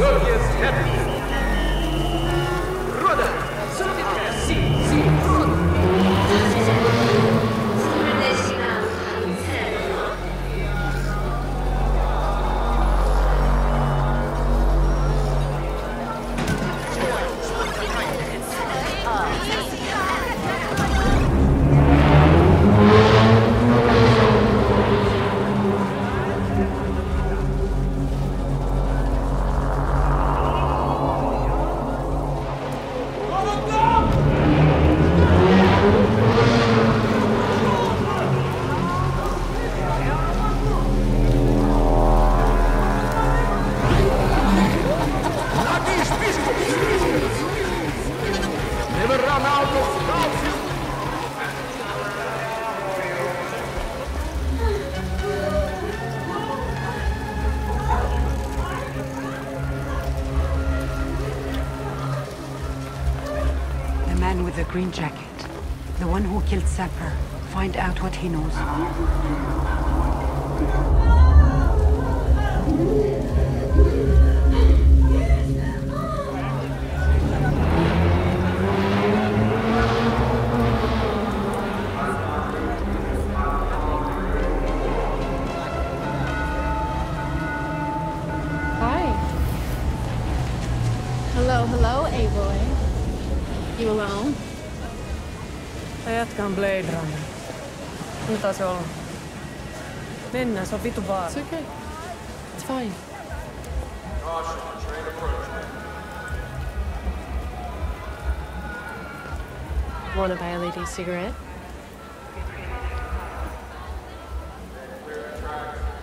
So jest The man with the green jacket. The one who killed Sapper. Find out what he knows. Hello, hello, A-boy. You alone? Mä jatkan Blade Runner. Mitä se on? Mennään, se on vitu vaan. It's okay. It's fine. Wanna buy a lady cigarette?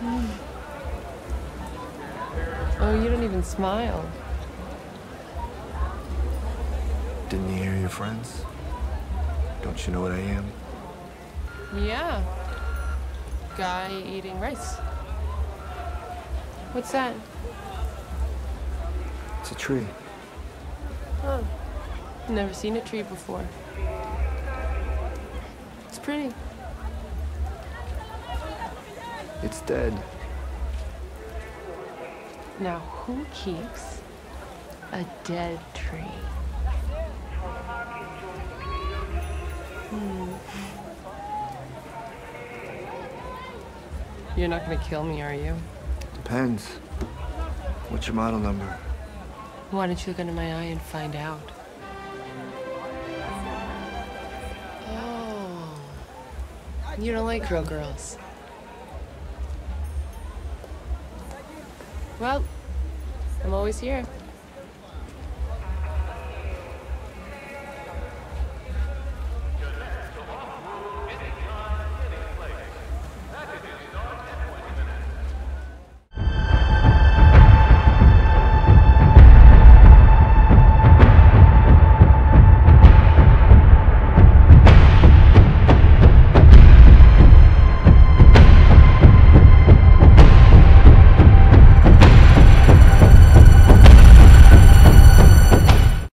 Mm. Oh, you don't even smile. Didn't you hear your friends? Don't you know what I am? Yeah. Guy eating rice. What's that? It's a tree. Oh. Never seen a tree before. It's pretty. It's dead. Now, who keeps a dead tree? You're not gonna kill me, are you? Depends. What's your model number? Why don't you look into my eye and find out? Oh. You don't like real girls. Well, I'm always here.